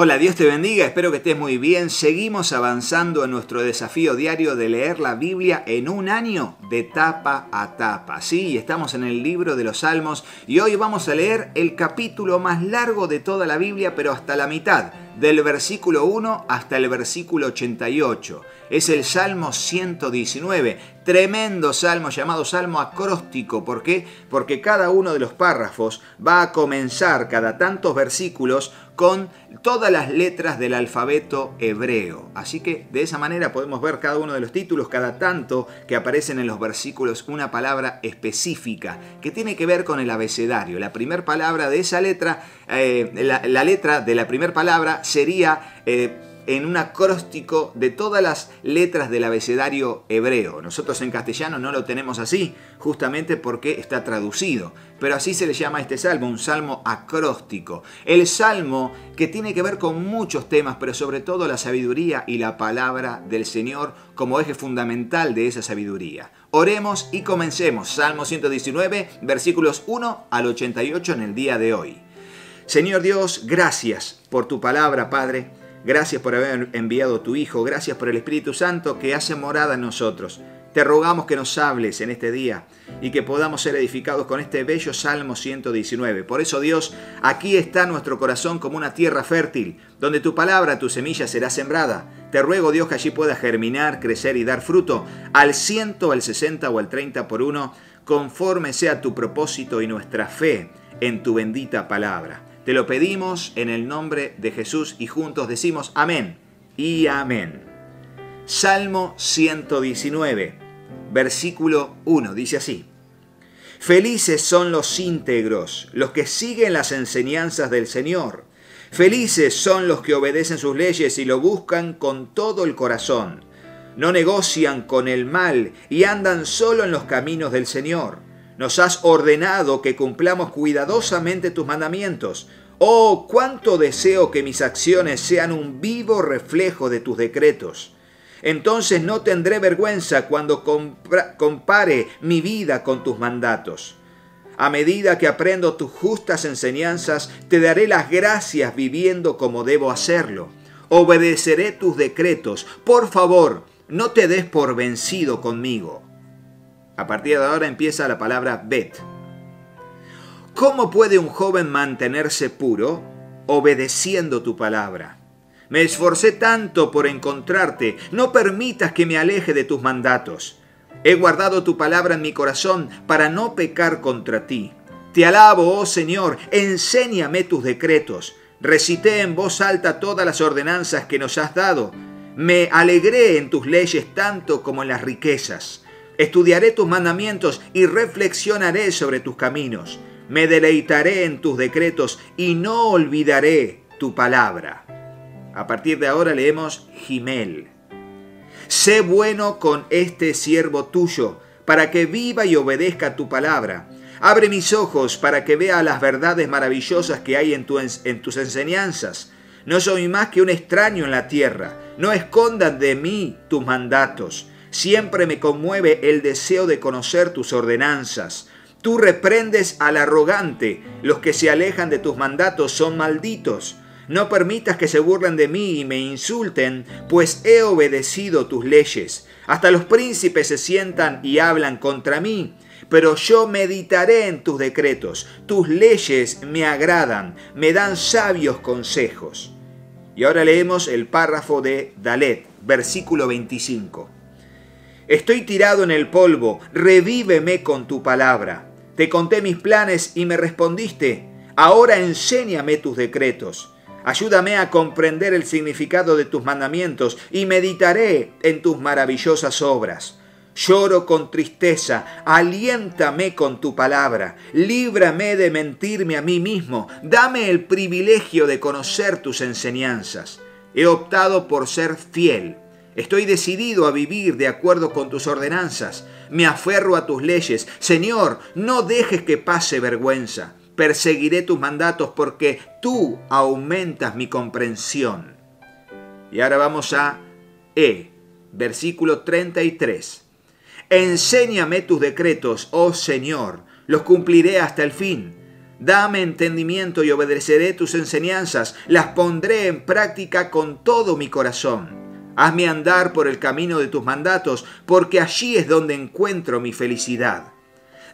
Hola, Dios te bendiga, espero que estés muy bien. Seguimos avanzando en nuestro desafío diario de leer la Biblia en un año de tapa a tapa. Sí, estamos en el libro de los Salmos y hoy vamos a leer el capítulo más largo de toda la Biblia, pero hasta la mitad, del versículo 1 hasta el versículo 88. Es el Salmo 119, tremendo salmo llamado salmo acróstico. ¿Por qué? Porque cada uno de los párrafos va a comenzar cada tantos versículos con todas las letras del alfabeto hebreo. Así que de esa manera podemos ver cada uno de los títulos, cada tanto que aparecen en los versículos una palabra específica que tiene que ver con el abecedario. La primera palabra de esa letra, eh, la, letra de la primera palabra sería... Eh, en un acróstico de todas las letras del abecedario hebreo. Nosotros en castellano no lo tenemos así, justamente porque está traducido. Pero así se le llama este salmo, un salmo acróstico. El salmo que tiene que ver con muchos temas, pero sobre todo la sabiduría y la palabra del Señor como eje fundamental de esa sabiduría. Oremos y comencemos. Salmo 119, versículos 1 al 88 en el día de hoy. Señor Dios, gracias por tu palabra, Padre. Gracias por haber enviado tu Hijo, gracias por el Espíritu Santo que hace morada en nosotros. Te rogamos que nos hables en este día y que podamos ser edificados con este bello Salmo 119. Por eso Dios, aquí está nuestro corazón como una tierra fértil, donde tu palabra, tu semilla será sembrada. Te ruego Dios que allí pueda germinar, crecer y dar fruto al ciento, al sesenta o al treinta por uno, conforme sea tu propósito y nuestra fe en tu bendita palabra. Te lo pedimos en el nombre de Jesús y juntos decimos amén y amén. Salmo 119, versículo 1, dice así. Felices son los íntegros, los que siguen las enseñanzas del Señor. Felices son los que obedecen sus leyes y lo buscan con todo el corazón. No negocian con el mal y andan solo en los caminos del Señor. Nos has ordenado que cumplamos cuidadosamente tus mandamientos. Oh, cuánto deseo que mis acciones sean un vivo reflejo de tus decretos. Entonces no tendré vergüenza cuando compare mi vida con tus mandatos. A medida que aprendo tus justas enseñanzas, te daré las gracias viviendo como debo hacerlo. Obedeceré tus decretos. Por favor, no te des por vencido conmigo. A partir de ahora empieza la palabra bet. ¿Cómo puede un joven mantenerse puro? Obedeciendo tu palabra. Me esforcé tanto por encontrarte, no permitas que me aleje de tus mandatos. He guardado tu palabra en mi corazón para no pecar contra ti. Te alabo, oh Señor, enséñame tus decretos. Recité en voz alta todas las ordenanzas que nos has dado. Me alegré en tus leyes tanto como en las riquezas. Estudiaré tus mandamientos y reflexionaré sobre tus caminos. Me deleitaré en tus decretos y no olvidaré tu palabra. A partir de ahora leemos Jimel. Sé bueno con este siervo tuyo, para que viva y obedezca tu palabra. Abre mis ojos para que vea las verdades maravillosas que hay en, tus enseñanzas. No soy más que un extraño en la tierra. No escondan de mí tus mandatos. Siempre me conmueve el deseo de conocer tus ordenanzas. Tú reprendes al arrogante. Los que se alejan de tus mandatos son malditos. No permitas que se burlen de mí y me insulten, pues he obedecido tus leyes. Hasta los príncipes se sientan y hablan contra mí. Pero yo meditaré en tus decretos. Tus leyes me agradan, me dan sabios consejos. Y ahora leemos el párrafo de Dalet, versículo 25. Estoy tirado en el polvo, revíveme con tu palabra. Te conté mis planes y me respondiste, ahora enséñame tus decretos. Ayúdame a comprender el significado de tus mandamientos y meditaré en tus maravillosas obras. Lloro con tristeza, aliéntame con tu palabra, líbrame de mentirme a mí mismo, dame el privilegio de conocer tus enseñanzas. He optado por ser fiel Estoy decidido a vivir de acuerdo con tus ordenanzas. Me aferro a tus leyes. Señor, no dejes que pase vergüenza. Perseguiré tus mandatos porque tú aumentas mi comprensión. Y ahora vamos a E, versículo 33. Enséñame tus decretos, oh Señor, los cumpliré hasta el fin. Dame entendimiento y obedeceré tus enseñanzas, las pondré en práctica con todo mi corazón. Hazme andar por el camino de tus mandatos, porque allí es donde encuentro mi felicidad.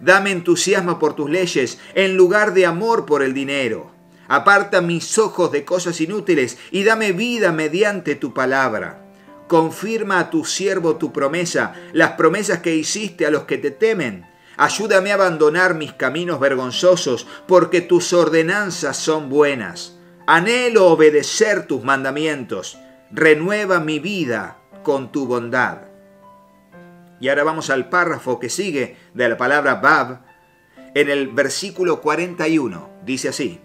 Dame entusiasmo por tus leyes, en lugar de amor por el dinero. Aparta mis ojos de cosas inútiles y dame vida mediante tu palabra. Confirma a tu siervo tu promesa, las promesas que hiciste a los que te temen Ayúdame a abandonar mis caminos vergonzosos, porque tus ordenanzas son buenas. Anhelo obedecer tus mandamientos. Renueva mi vida con tu bondad. Y ahora vamos al párrafo que sigue de la palabra Bab. En el versículo 41 dice así,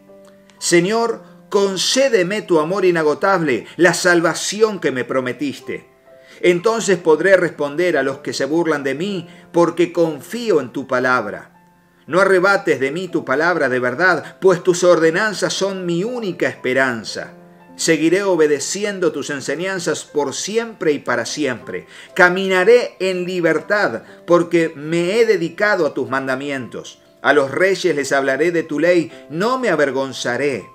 Señor, concédeme tu amor inagotable, la salvación que me prometiste entonces podré responder a los que se burlan de mí, porque confío en tu palabra. No arrebates de mí tu palabra de verdad, pues tus ordenanzas son mi única esperanza. Seguiré obedeciendo tus enseñanzas por siempre y para siempre. Caminaré en libertad, porque me he dedicado a tus mandamientos. A los reyes les hablaré de tu ley, no me avergonzaré.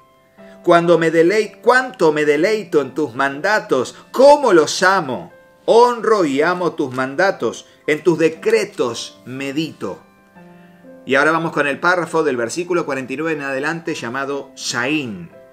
Cuando me deleito, cuánto me deleito en tus mandatos, cómo los amo. Honro y amo tus mandatos, en tus decretos medito. Y ahora vamos con el párrafo del versículo 49 en adelante llamado Shaín.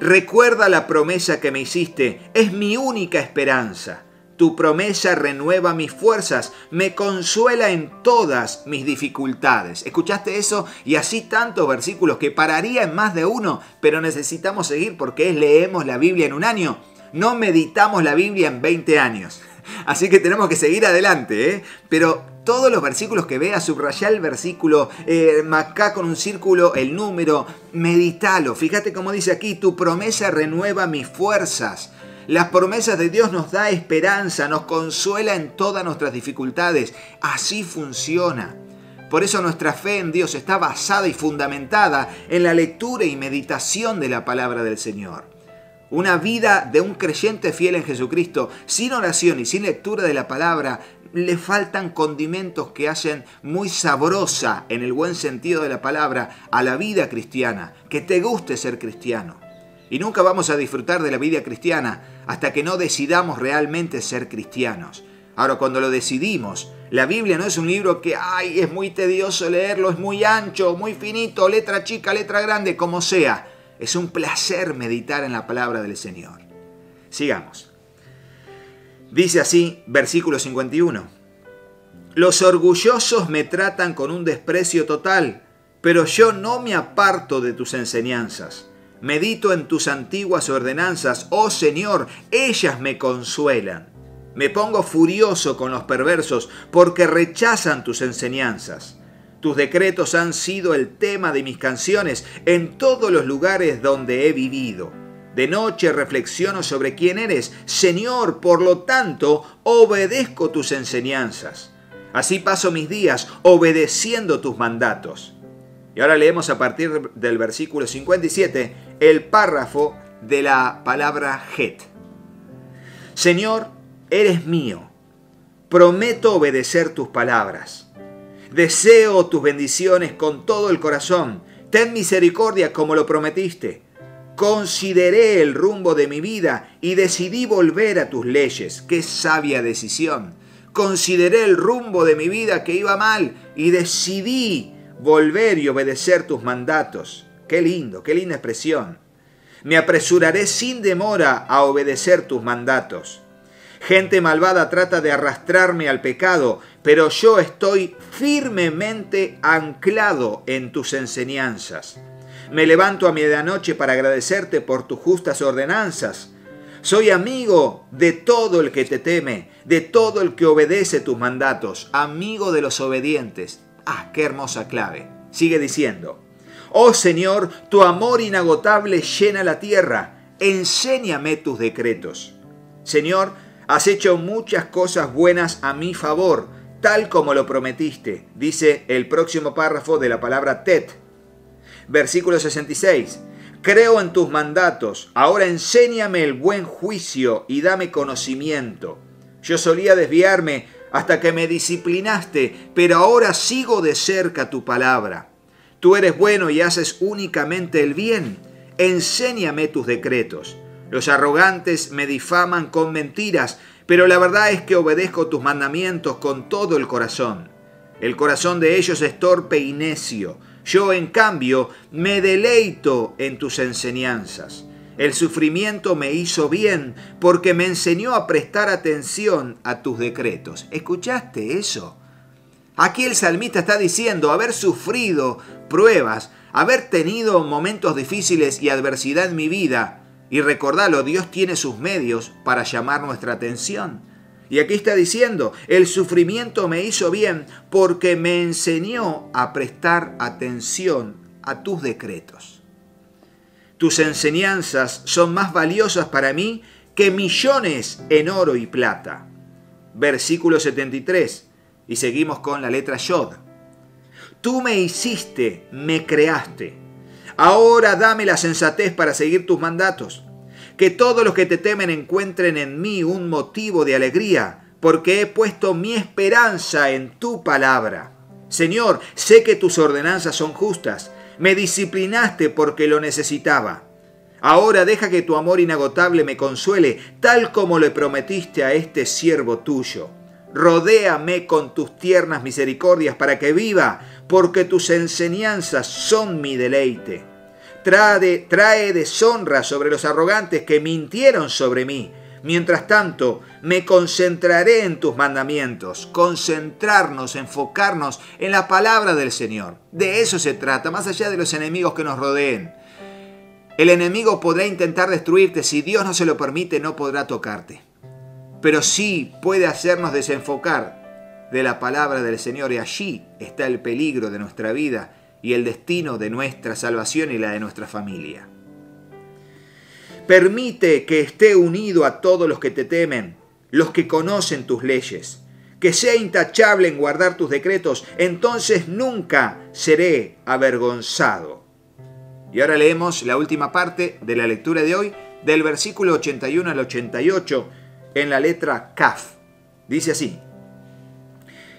Recuerda la promesa que me hiciste, es mi única esperanza. Tu promesa renueva mis fuerzas, me consuela en todas mis dificultades. ¿Escuchaste eso? Y así tantos versículos que pararía en más de uno, pero necesitamos seguir porque leemos la Biblia en un año no meditamos la Biblia en 20 años. Así que tenemos que seguir adelante, ¿eh? Pero todos los versículos que veas, subrayá el versículo, eh, con un círculo, el número, meditalo. Fíjate cómo dice aquí, tu promesa renueva mis fuerzas. Las promesas de Dios nos da esperanza, nos consuela en todas nuestras dificultades. Así funciona. Por eso nuestra fe en Dios está basada y fundamentada en la lectura y meditación de la palabra del Señor. Una vida de un creyente fiel en Jesucristo, sin oración y sin lectura de la palabra, le faltan condimentos que hacen muy sabrosa, en el buen sentido de la palabra, a la vida cristiana, que te guste ser cristiano. Y nunca vamos a disfrutar de la vida cristiana hasta que no decidamos realmente ser cristianos. Ahora, cuando lo decidimos, la Biblia no es un libro que, ay, es muy tedioso leerlo, es muy ancho, muy finito, letra chica, letra grande, como sea es un placer meditar en la palabra del Señor. Sigamos. Dice así, versículo 51. Los orgullosos me tratan con un desprecio total, pero yo no me aparto de tus enseñanzas. Medito en tus antiguas ordenanzas, oh Señor, ellas me consuelan. Me pongo furioso con los perversos porque rechazan tus enseñanzas. Tus decretos han sido el tema de mis canciones en todos los lugares donde he vivido. De noche reflexiono sobre quién eres. Señor, por lo tanto, obedezco tus enseñanzas. Así paso mis días obedeciendo tus mandatos. Y ahora leemos a partir del versículo 57 el párrafo de la palabra Het. Señor, eres mío. Prometo obedecer tus palabras. Deseo tus bendiciones con todo el corazón. Ten misericordia como lo prometiste. Consideré el rumbo de mi vida y decidí volver a tus leyes. Qué sabia decisión. Consideré el rumbo de mi vida que iba mal y decidí volver y obedecer tus mandatos. Qué lindo, qué linda expresión. Me apresuraré sin demora a obedecer tus mandatos. Gente malvada trata de arrastrarme al pecado, pero yo estoy firmemente anclado en tus enseñanzas. Me levanto a medianoche para agradecerte por tus justas ordenanzas. Soy amigo de todo el que te teme, de todo el que obedece tus mandatos, amigo de los obedientes. Ah, qué hermosa clave. Sigue diciendo, oh Señor, tu amor inagotable llena la tierra, enséñame tus decretos. Señor, Has hecho muchas cosas buenas a mi favor, tal como lo prometiste, dice el próximo párrafo de la palabra Tet. Versículo 66. Creo en tus mandatos, ahora enséñame el buen juicio y dame conocimiento. Yo solía desviarme hasta que me disciplinaste, pero ahora sigo de cerca tu palabra. Tú eres bueno y haces únicamente el bien. Enséñame tus decretos. Los arrogantes me difaman con mentiras, pero la verdad es que obedezco tus mandamientos con todo el corazón. El corazón de ellos es torpe y necio. Yo, en cambio, me deleito en tus enseñanzas. El sufrimiento me hizo bien porque me enseñó a prestar atención a tus decretos. ¿Escuchaste eso? Aquí el salmista está diciendo haber sufrido pruebas, haber tenido momentos difíciles y adversidad en mi vida. Y recordalo, Dios tiene sus medios para llamar nuestra atención. Y aquí está diciendo, el sufrimiento me hizo bien porque me enseñó a prestar atención a tus decretos. Tus enseñanzas son más valiosas para mí que millones en oro y plata. Versículo 73. Y seguimos con la letra Yod. Tú me hiciste, me creaste. Ahora dame la sensatez para seguir tus mandatos. Que todos los que te temen encuentren en mí un motivo de alegría, porque he puesto mi esperanza en tu palabra. Señor, sé que tus ordenanzas son justas me disciplinaste porque lo necesitaba. Ahora deja que tu amor inagotable me consuele, tal como le prometiste a este siervo tuyo. Rodéame con tus tiernas misericordias para que viva, porque tus enseñanzas son mi deleite. Trae, deshonra sobre los arrogantes que mintieron sobre mí Mientras tanto, me concentraré en tus mandamientos, concentrarnos, enfocarnos en la palabra del Señor. De eso se trata, más allá de los enemigos que nos rodeen. El enemigo podrá intentar destruirte, si Dios no se lo permite, no podrá tocarte. Pero sí puede hacernos desenfocar de la palabra del Señor y allí está el peligro de nuestra vida y el destino de nuestra salvación y la de nuestra familia. Permite que esté unido a todos los que te temen, los que conocen tus leyes, que sea intachable en guardar tus decretos, entonces nunca seré avergonzado. Y ahora leemos la última parte de la lectura de hoy, del versículo 81 al 88, en la letra Kaf. Dice así,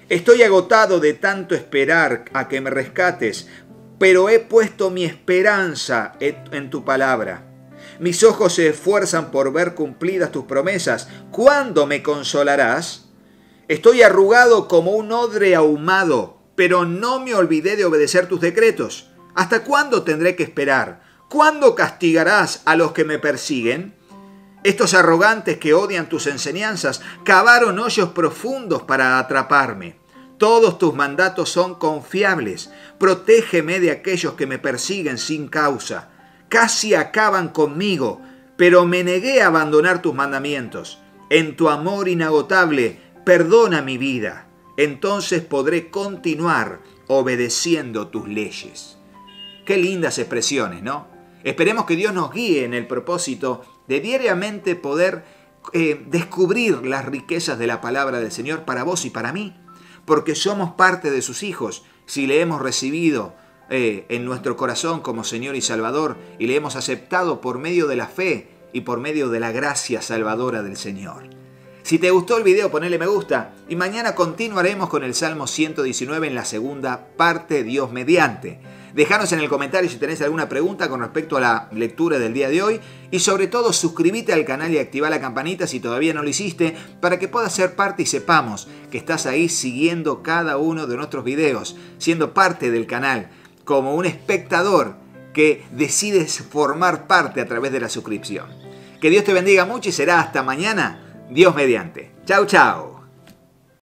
Estoy agotado de tanto esperar a que me rescates, pero he puesto mi esperanza en tu palabra. Mis ojos se esfuerzan por ver cumplidas tus promesas. ¿Cuándo me consolarás? Estoy arrugado como un odre ahumado, pero no me olvidé de obedecer tus decretos. ¿Hasta cuándo tendré que esperar? ¿Cuándo castigarás a los que me persiguen? Estos arrogantes que odian tus enseñanzas cavaron hoyos profundos para atraparme. Todos tus mandatos son confiables. Protégeme de aquellos que me persiguen sin causa casi acaban conmigo, pero me negué a abandonar tus mandamientos. En tu amor inagotable, perdona mi vida. Entonces podré continuar obedeciendo tus leyes. Qué lindas expresiones, ¿no? Esperemos que Dios nos guíe en el propósito de diariamente poder eh, descubrir las riquezas de la palabra del Señor para vos y para mí, porque somos parte de sus hijos si le hemos recibido eh, en nuestro corazón como Señor y Salvador y le hemos aceptado por medio de la fe y por medio de la gracia salvadora del Señor. Si te gustó el video, ponele me gusta y mañana continuaremos con el Salmo 119 en la segunda parte, Dios mediante. Dejanos en el comentario si tenés alguna pregunta con respecto a la lectura del día de hoy y sobre todo suscríbete al canal y activa la campanita si todavía no lo hiciste para que puedas ser parte y sepamos que estás ahí siguiendo cada uno de nuestros videos, siendo parte del canal como un espectador que decides formar parte a través de la suscripción. Que Dios te bendiga mucho y será hasta mañana, Dios mediante. Chao, chao.